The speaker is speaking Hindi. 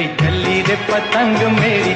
चली चली रे पतंग मेरी